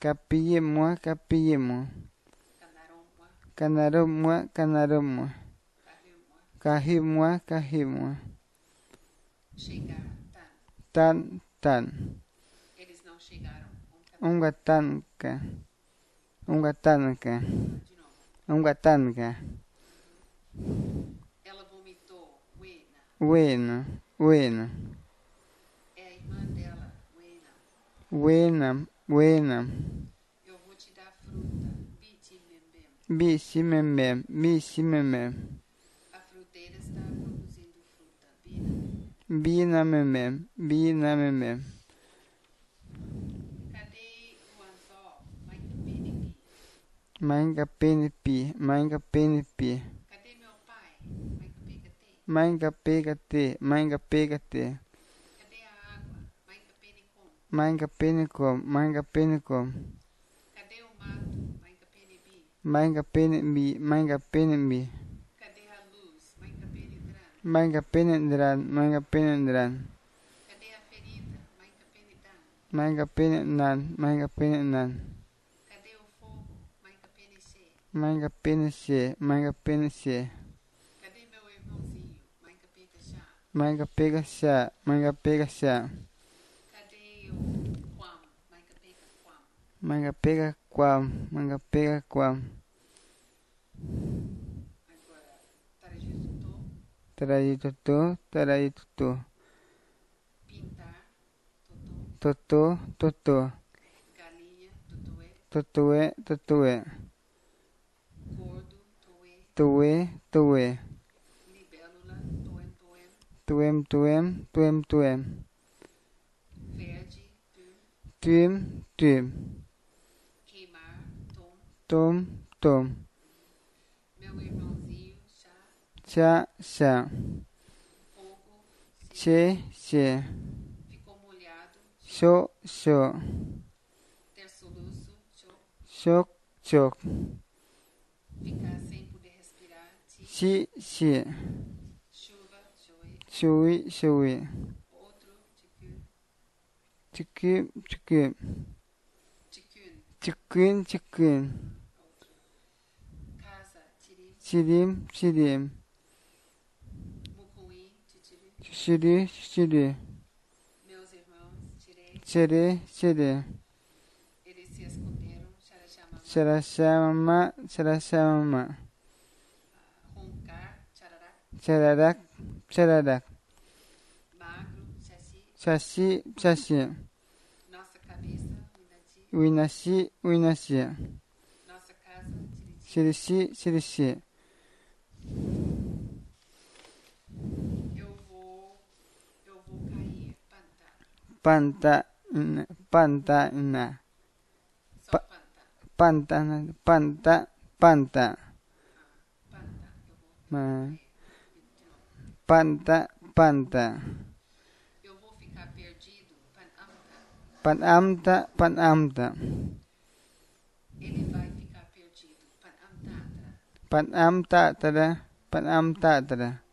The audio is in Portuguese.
Capillemua, capillemua. Canaromua, Canaromua, canaromua. Carrimua, Carrimua, carrimua. chegar, tá. Tan, tan. Eles não chegaram. Unga tanka. De novo. Unga tanka. Ela vomitou, Wena. Bueno, bueno. É a irmã dela, Wena. Buena, buena. Eu vou te dar fruta, biti membem. Bici memem, bici memem. A fruteira está produzindo fruta, bina. Memem, bina memem. Cadê o anzol? Mãe Pinipi? Mainga penipi, mainga penipi. Cadê meu pai? Mãe Pegate? Mainga pegate, mainga pegate. Cadê a água? Mãe Penicom? Mainga penicom, mainga penicom. Cadê o mato? Mãe Penibi? Mainga penibi, mainga penibi. Cadê a luz? Mãe Penidran? Mainga penendran, mainga penendran. Cadê a ferida? Mãe Penidan? Mainga penenan, mainga penenan. Cadê o fogo? Mãe Penicê? Mainga penese, mainga penese. Cadê meu irmãozinho? Mãe Pegachá? Mainga pega chá, mainga pega chá. Cadê o Quam? Mãe Pega Manga pega quam, manga. Agora, Tarajuto, Tarai tutu, tarai tutu. pintar, totô, Tutu, tutu. galinha, tutuê, Tutue, tutue. gordo, toê, Tue, tue. libélula, toem, toem, Tuem, tuem, tuem, tuem. verde, tu, Tuim, tuim. Tom, Tom, meu irmãozinho, chá, Chá, chá. fogo, Che, che. ficou molhado, Xô, xô. ter soluço, cho, Choc, choc. ficar sem poder respirar, ti, xi. chuva, choe, Chui, chui. outro, ticu, Chiqui, chiqui. ticun, Chiquin, chiquin. Outro, casa, tiri, Chirim, chirim. mucuí, titiri, xixiri. meus irmãos, tirei, xere. eles se esconderam, xaraxamamá, Xaraxamama, xaraxamama. roncar, charará, Xararak, xararak. magro, xaxi, Xaxi, xaxi. nossa cabeça, minati, Uinaxi, uinaxi. nossa casa, tiriti, Xirixi, xirixi. eu vou, eu vou cair, pantar, Panta, ina, panta, ina. só Pa- pantar, Panta, panta, panta. Panta, panta. eu vou ficar perdido, panamta, Panamta, panamta. ele vai ficar perdido, panamtatra, Panamta, tada. Panamta, tada.